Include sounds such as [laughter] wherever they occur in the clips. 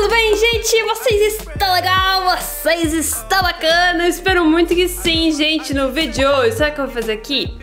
tudo bem, gente? Vocês estão legal? Vocês estão bacana? Espero muito que sim, gente, no vídeo de hoje. Sabe o que eu vou fazer aqui?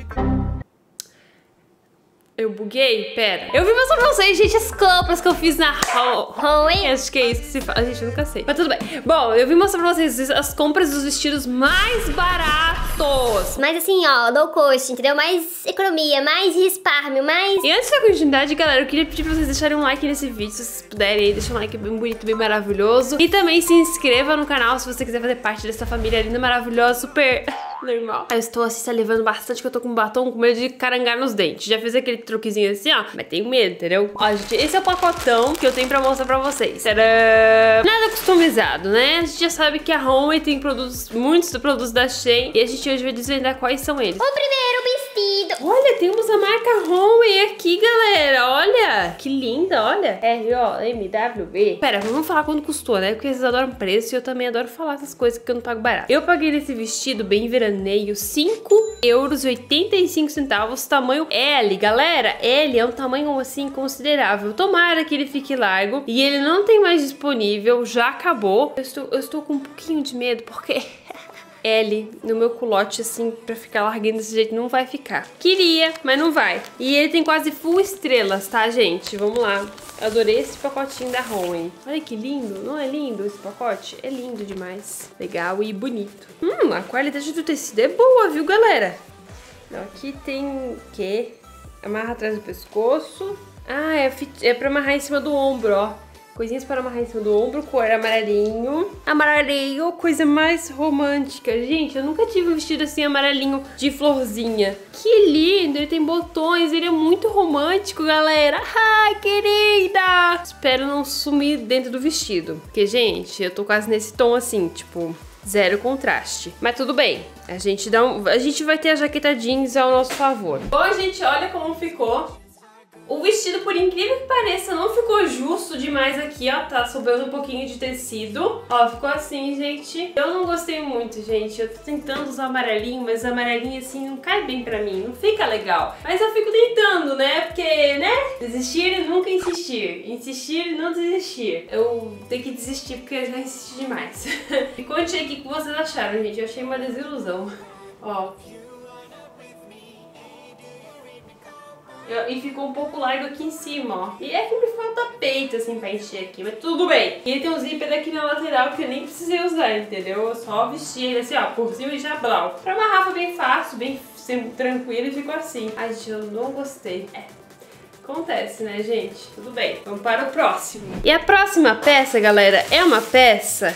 Eu buguei? Pera. Eu vim mostrar pra vocês, gente, as compras que eu fiz na Halloween. Acho que é isso que se fala. Gente, eu nunca sei. Mas tudo bem. Bom, eu vim mostrar pra vocês as compras dos vestidos mais baratos. Mas assim, ó, low cost, entendeu? Mais economia, mais respármio, mais... E antes da continuidade, galera, eu queria pedir pra vocês deixarem um like nesse vídeo, se vocês puderem aí, deixar um like bem bonito, bem maravilhoso. E também se inscreva no canal se você quiser fazer parte dessa família linda, maravilhosa, super normal. Eu estou assim, salivando bastante, que eu tô com batom, com medo de carangar nos dentes. Já fiz aquele truquezinho assim, ó. Mas tenho medo, entendeu? Ó, gente, esse é o pacotão que eu tenho pra mostrar pra vocês. Tcharam! Nada customizado, né? A gente já sabe que a Home tem produtos, muitos produtos da Shein. E a gente hoje vai desvendar quais são eles. O primeiro. Olha, temos a marca Home aqui, galera. Olha, que linda, olha. R-O-M-W-B. Pera, vamos falar quanto custou, né? Porque vocês adoram preço e eu também adoro falar essas coisas que eu não pago barato. Eu paguei nesse vestido bem veraneio 5 euros e 85 centavos, tamanho L, galera. L é um tamanho assim considerável. Tomara que ele fique largo e ele não tem mais disponível, já acabou. Eu estou, eu estou com um pouquinho de medo porque [laughs] L no meu culote, assim, pra ficar larguinho desse jeito, não vai ficar. Queria, mas não vai. E ele tem quase full estrelas, tá, gente? Vamos lá. Adorei esse pacotinho da Home. Olha que lindo. Não é lindo esse pacote? É lindo demais. Legal e bonito. Hum, a qualidade do tecido é boa, viu, galera? Aqui tem o quê? Amarra atrás do pescoço. Ah, é, é pra amarrar em cima do ombro, ó. Coisinhas para amarrar em cima do ombro, cor amarelinho. Amarelinho, coisa mais romântica. Gente, eu nunca tive um vestido assim amarelinho de florzinha. Que lindo, ele tem botões, ele é muito romântico, galera. Ai, querida! Espero não sumir dentro do vestido. Porque, gente, eu tô quase nesse tom assim, tipo... Zero contraste. Mas tudo bem. A gente, dá um, a gente vai ter a jaqueta jeans ao nosso favor. Bom, gente, olha como ficou. O vestido, por incrível que pareça, não ficou justo demais aqui, ó. Tá sobrando um pouquinho de tecido. Ó, ficou assim, gente. Eu não gostei muito, gente. Eu tô tentando usar amarelinho, mas amarelinho, assim, não cai bem pra mim. Não fica legal. Mas eu fico tentando, né? Porque, né? Desistir e nunca insistir. Insistir e não desistir. Eu tenho que desistir porque eu já insisti demais. [laughs] e conte aí o que vocês acharam, gente. Eu achei uma desilusão. Ó, E ficou um pouco largo aqui em cima, ó. E é que me falta peito, assim, pra encher aqui, mas tudo bem. E ele tem um zíper aqui na lateral que eu nem precisei usar, entendeu? Eu só vesti ele assim, ó, por cima e jabral. Pra amarrar foi bem fácil, bem tranquilo e ficou assim. Ai, gente, eu não gostei. É. Acontece, né, gente? Tudo bem. Vamos para o próximo. E a próxima peça, galera, é uma peça...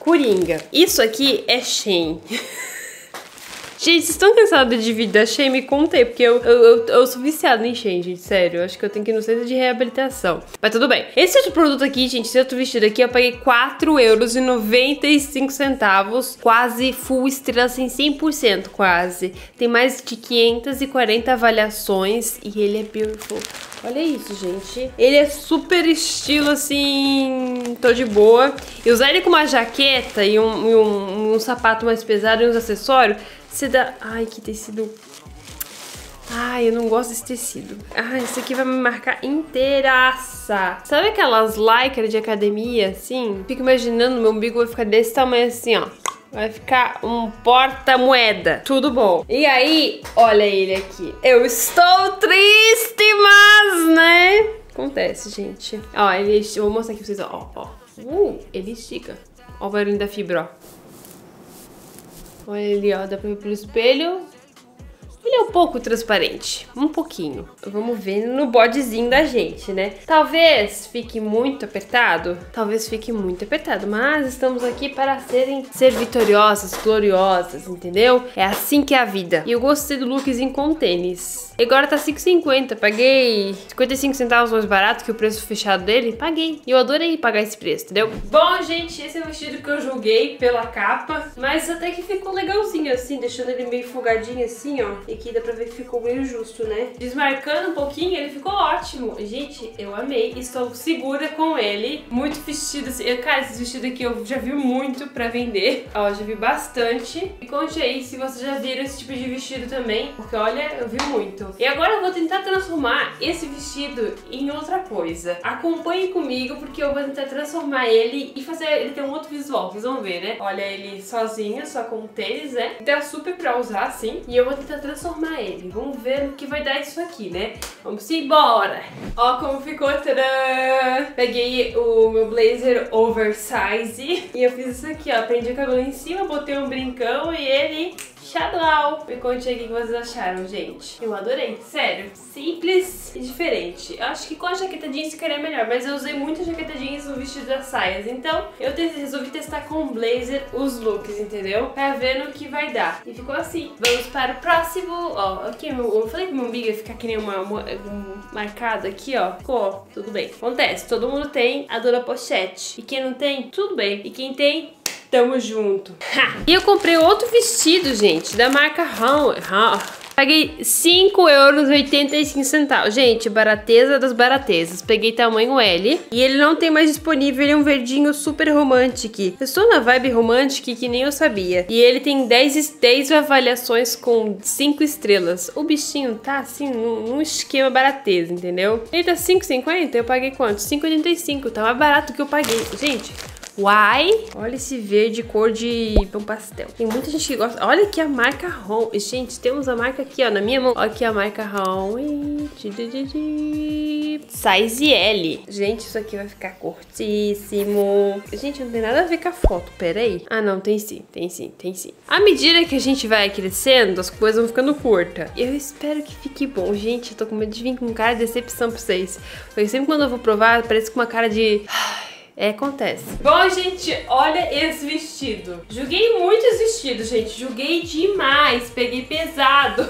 Coringa. Isso aqui é Shein. [laughs] Gente, vocês estão cansados de vídeo da Shein? Me contei, porque eu, eu, eu, eu sou viciada em Shein, gente, sério. Eu acho que eu tenho que ir no centro de reabilitação. Mas tudo bem. Esse outro produto aqui, gente, esse outro vestido aqui, eu paguei 4 euros e 95 centavos. Quase full estrela, assim, 100% quase. Tem mais de 540 avaliações e ele é beautiful. Olha isso, gente. Ele é super estilo, assim, tô de boa. E usar ele com uma jaqueta e um, e um, um sapato mais pesado e uns acessórios, você dá... Ai, que tecido... Ai, eu não gosto desse tecido. Ai, esse aqui vai me marcar inteiraça. Sabe aquelas lycra de academia, assim? Fico imaginando, meu umbigo vai ficar desse tamanho assim, ó. Vai ficar um porta-moeda. Tudo bom. E aí, olha ele aqui. Eu estou triste, mas, né? Acontece, gente. Ó, ele... Eu vou mostrar aqui pra vocês, ó. ó. Uh, ele estica. Ó o barulho da fibra, ó. Olha ele, ó. Dá pra ver pelo espelho. Ele é um pouco transparente, um pouquinho. Vamos ver no bodezinho da gente, né? Talvez fique muito apertado, talvez fique muito apertado, mas estamos aqui para serem, ser vitoriosas, gloriosas, entendeu? É assim que é a vida. E eu gostei do lookzinho com tênis. E agora tá 5,50, paguei 55 centavos mais barato que o preço fechado dele, paguei. E eu adorei pagar esse preço, entendeu? Bom, gente, esse é o vestido que eu julguei pela capa, mas até que ficou legalzinho assim, deixando ele meio folgadinho assim, ó. E aqui dá pra ver que ficou meio justo, né? Desmarcando um pouquinho, ele ficou ótimo. Gente, eu amei. Estou segura com ele. Muito vestido assim. Cara, esse vestido aqui eu já vi muito pra vender. Ó, já vi bastante. E conte aí se vocês já viram esse tipo de vestido também. Porque olha, eu vi muito. E agora eu vou tentar transformar esse vestido em outra coisa. Acompanhe comigo porque eu vou tentar transformar ele e fazer ele ter um outro visual. Vocês vão ver, né? Olha ele sozinho, só com tênis, né? Dá super pra usar, assim. E eu vou tentar transformar ele. Vamos ver o que vai dar isso aqui, né? Vamos embora. Ó como ficou. Tadã! Peguei o meu blazer oversize e eu fiz isso aqui, ó. Prendi o cabelo em cima, botei um brincão e ele Xadlau! Me conte aí o que vocês acharam, gente. Eu adorei, sério. Simples e diferente. Eu acho que com a jaqueta jeans ficaria melhor, mas eu usei muito a jaqueta jeans no vestido das saias. Então, eu resolvi testar com blazer os looks, entendeu? Pra ver no que vai dar. E ficou assim. Vamos para o próximo. Ó, aqui, eu falei que meu umbigo ia ficar que nem uma, uma um marcado aqui, ó. Ficou, tudo bem. Acontece, todo mundo tem a dona pochete. E quem não tem, tudo bem. E quem tem, Tamo junto. Ha! E eu comprei outro vestido, gente, da marca Home. Paguei 5 euros 85 centavos. Gente, barateza das baratezas. Peguei tamanho L. E ele não tem mais disponível. Ele é um verdinho super romântico. Eu estou na vibe romântica que nem eu sabia. E ele tem 10, 10 avaliações com 5 estrelas. O bichinho tá assim, num, num esquema barateza, entendeu? Ele tá 5,50. Eu paguei quanto? 5,85. Tá mais barato que eu paguei. Gente, Uai! Olha esse verde cor de pão pastel. Tem muita gente que gosta. Olha aqui a marca Home. Gente, temos a marca aqui, ó, na minha mão. Olha aqui a marca Home. Size L. Gente, isso aqui vai ficar curtíssimo. Gente, não tem nada a ver com a foto. Pera aí. Ah, não, tem sim. Tem sim, tem sim. À medida que a gente vai crescendo, as coisas vão ficando curtas. Eu espero que fique bom. Gente, eu tô com medo de vir com cara de decepção pra vocês. Porque sempre quando eu vou provar, parece com uma cara de... É, acontece. Bom, gente, olha esse vestido. Julguei muitos vestidos, gente. Julguei demais. Peguei pesado.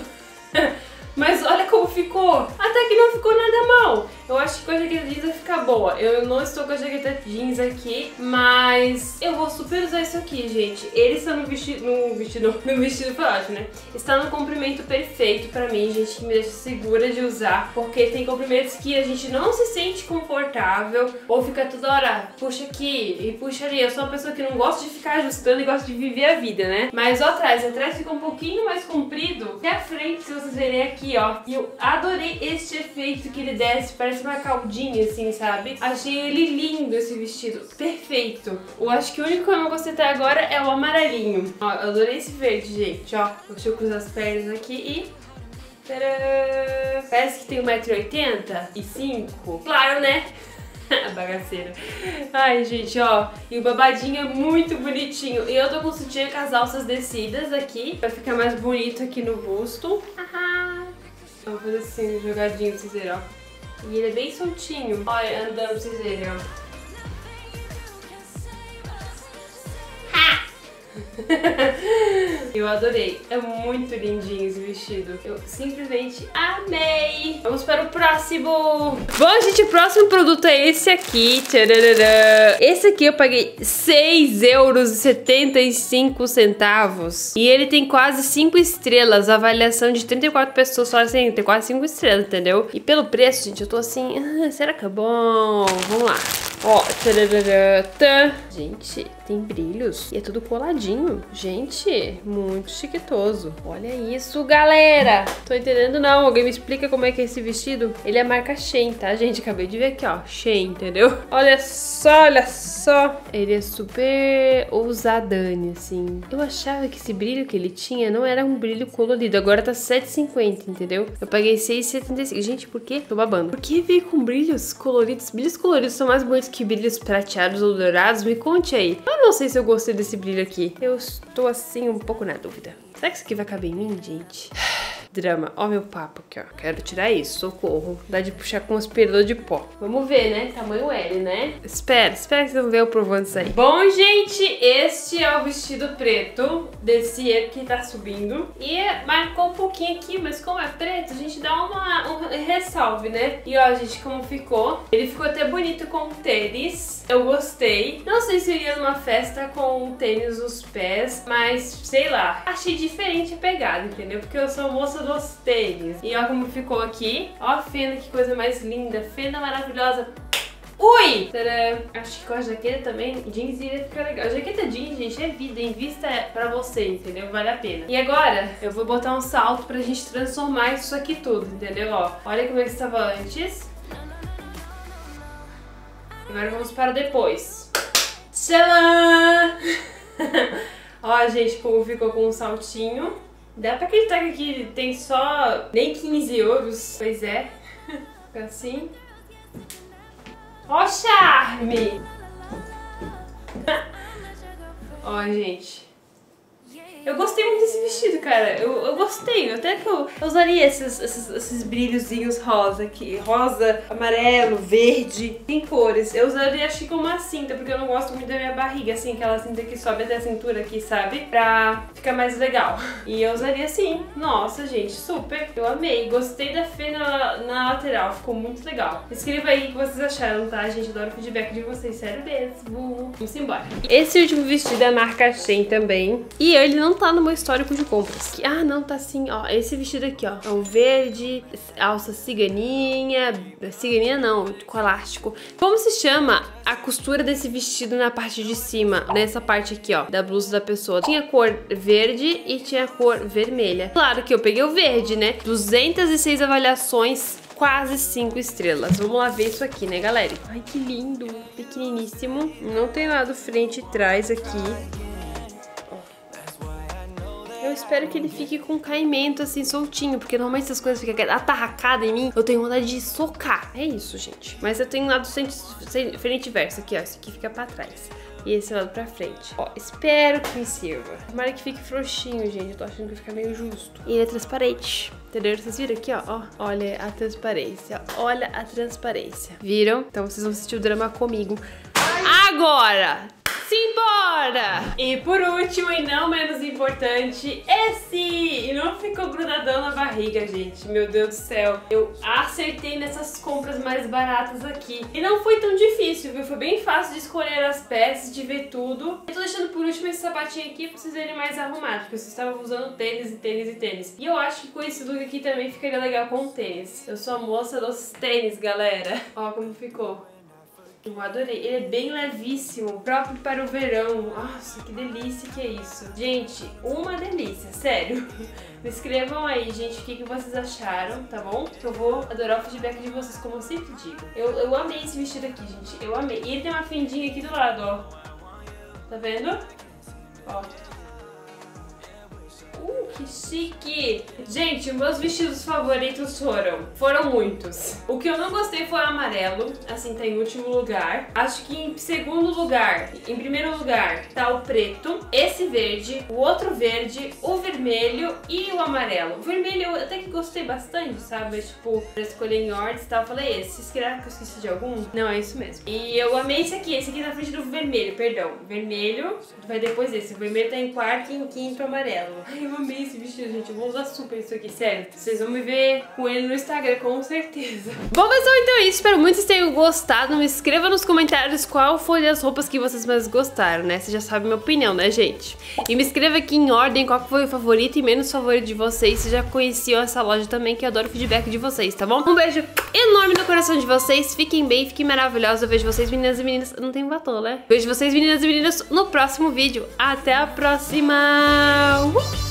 [laughs] Mas olha como ficou. Até que não ficou nada mal. Eu acho que com a jaqueta jeans vai ficar boa. Eu não estou com a jaqueta jeans aqui, mas eu vou super usar isso aqui, gente. Ele está no vestido, no vestido, [laughs] no vestido foi né? Está no comprimento perfeito pra mim, gente, que me deixa segura de usar, porque tem comprimentos que a gente não se sente confortável ou fica toda hora, puxa aqui e puxa ali. Eu sou uma pessoa que não gosta de ficar ajustando e gosta de viver a vida, né? Mas ó atrás, atrás fica um pouquinho mais comprido que a frente, se vocês verem aqui, ó. E eu adorei este efeito que ele desce, parece parece uma caldinha, assim, sabe? Achei ele lindo, esse vestido. Perfeito. Eu acho que o único que eu não gostei até agora é o amarelinho. Ó, eu adorei esse verde, gente, ó. Deixa eu cruzar as pernas aqui e... Tcharam! Parece que tem 1,80m e 5 Claro, né? [laughs] bagaceira. Ai, gente, ó. E o babadinho é muito bonitinho. E eu tô com sutiã com as alças descidas aqui, pra ficar mais bonito aqui no busto. Vamos fazer assim, jogadinho, vocês verem, ó. E ele é bem soltinho. Olha, andando pra vocês verem, ó. [laughs] Eu adorei. É muito lindinho esse vestido. Eu simplesmente amei. Vamos para o próximo. Bom, gente, o próximo produto é esse aqui. Tchararara. Esse aqui eu paguei 6 euros e 75 centavos. E ele tem quase 5 estrelas. A avaliação de 34 pessoas só assim, tem quase 5 estrelas, entendeu? E pelo preço, gente, eu tô assim, ah, será que é bom? Vamos lá. Ó, tchararara. Gente, tem brilhos. E é tudo coladinho. Gente, muito chiquitoso. Olha isso, galera. Tô entendendo não. Alguém me explica como é que é esse vestido? Ele é marca Shein, tá, gente? Acabei de ver aqui, ó. Shein, entendeu? Olha só, olha só. Ele é super ousadane, assim. Eu achava que esse brilho que ele tinha não era um brilho colorido. Agora tá 7,50, entendeu? Eu paguei 6,75. Gente, por quê? Tô babando. Por que veio com brilhos coloridos? Brilhos coloridos são mais bonitos que brilhos prateados ou dourados? Me conte aí. Não sei se eu gostei desse brilho aqui. Eu estou assim um pouco na dúvida. Será que isso aqui vai caber em mim, gente? Drama. Ó meu papo aqui, ó. Quero tirar isso, socorro. Dá de puxar com um aspirador de pó. Vamos ver, né? Tamanho L, né? Espera, espera que vocês vão ver eu provando isso aí. Bom, gente, este é o vestido preto desse que tá subindo. E marcou um pouquinho aqui, mas como é preto, a gente dá uma um ressalve, né? E ó, gente, como ficou. Ele ficou até bonito com tênis. Eu gostei. Não sei se eu iria numa festa com tênis nos pés, mas sei lá. Achei diferente a pegada, entendeu? Porque eu sou moça dos tênis. E ó como ficou aqui. Ó a Fena, que coisa mais linda. Fena maravilhosa. Ui! Tadã. Acho que com a jaqueta também, jeans iria ficar legal. A jaqueta jeans, gente, é vida, invista é pra você, entendeu? Vale a pena. E agora, eu vou botar um salto pra gente transformar isso aqui tudo, entendeu? Ó, olha como é que estava antes. Agora vamos para depois. Tcharam! [laughs] Ó, gente, como ficou com um saltinho. Dá pra acreditar que aqui tem só nem 15 euros. Pois é. Fica assim. Ó charme! [laughs] Ó, gente. Eu gostei muito desse vestido, cara. Eu, eu gostei. Até que eu, eu usaria esses, esses, esses brilhozinhos rosa aqui. Rosa, amarelo, verde. Tem cores. Eu usaria, acho que com uma cinta, porque eu não gosto muito da minha barriga, assim. Aquela cinta que sobe até a cintura aqui, sabe? Pra ficar mais legal. E eu usaria assim. Nossa, gente, super. Eu amei. Gostei da fenda na, na lateral. Ficou muito legal. Escreva aí o que vocês acharam, tá? Gente, adoro o feedback de vocês. Sério mesmo. Vamos embora. Esse último vestido é a marca Shein também. E ele não não tá no meu histórico de compras. Ah, não, tá sim, ó. Esse vestido aqui, ó. É um verde, alça ciganinha. Ciganinha não, com elástico. Como se chama a costura desse vestido na parte de cima? Nessa parte aqui, ó, da blusa da pessoa. Tinha cor verde e tinha cor vermelha. Claro que eu peguei o verde, né? 206 avaliações quase 5 estrelas. Vamos lá ver isso aqui, né, galera? Ai, que lindo, pequeniníssimo. Não tem nada frente e trás aqui. Eu espero que ele fique com caimento assim, soltinho, porque normalmente essas coisas ficam atarracadas em mim, eu tenho vontade de socar. É isso, gente. Mas eu tenho um lado frente e verso aqui, ó. Esse aqui fica pra trás. E esse lado pra frente. Ó, espero que me sirva. Tomara que fique frouxinho, gente. Eu tô achando que fica meio justo. E ele é transparente. Entendeu? Vocês viram aqui, ó, ó? Olha a transparência. Olha a transparência. Viram? Então vocês vão assistir o drama comigo. Agora! Simbora! E por último, e não menos importante, esse! E não ficou grudadão na barriga, gente. Meu Deus do céu. Eu acertei nessas compras mais baratas aqui. E não foi tão difícil, viu? Foi bem fácil de escolher as peças, de ver tudo. Eu tô deixando por último esse sapatinho aqui pra vocês verem mais arrumado, porque vocês estavam usando tênis e tênis e tênis. E eu acho que com esse look aqui também ficaria legal com tênis. Eu sou a moça dos tênis, galera. Ó como ficou. Eu adorei. Ele é bem levíssimo, próprio para o verão. Nossa, que delícia que é isso. Gente, uma delícia, sério. [laughs] Me escrevam aí, gente, o que, que vocês acharam, tá bom? Que eu vou adorar o feedback de vocês, como eu sempre digo. Eu, eu amei esse vestido aqui, gente. Eu amei. E ele tem uma fendinha aqui do lado, ó. Tá vendo? Ó. Que chique! Gente, meus vestidos favoritos foram... Foram muitos. O que eu não gostei foi o amarelo, assim, tá em último lugar. Acho que em segundo lugar, em primeiro lugar, tá o preto, esse verde, o outro verde, o vermelho e o amarelo. O vermelho eu até que gostei bastante, sabe? Tipo, pra escolher em ordem e tal, falei esse. Será que eu esqueci de algum? Não, é isso mesmo. E eu amei esse aqui, esse aqui na frente do vermelho, perdão. Vermelho, vai depois desse. O vermelho tá em quarto e em quinto amarelo. Ai, eu amei esse vestido, gente. Eu vou usar super isso aqui, sério. Vocês vão me ver com ele no Instagram, com certeza. [laughs] Bom, pessoal, então é isso. Espero muito que vocês tenham gostado. Me escreva nos comentários qual foi as roupas que vocês mais gostaram, né? Você já sabe minha opinião, né, gente? E me escreva aqui em ordem qual foi o favorito e menos favorito de vocês. Se já conheciam essa loja também, que eu adoro o feedback de vocês, tá bom? Um beijo enorme no coração de vocês. Fiquem bem, fiquem maravilhosos. Eu vejo vocês, meninas e meninas. Não tem batom, né? Vejo vocês, meninas e meninas, no próximo vídeo. Até a próxima! Uh!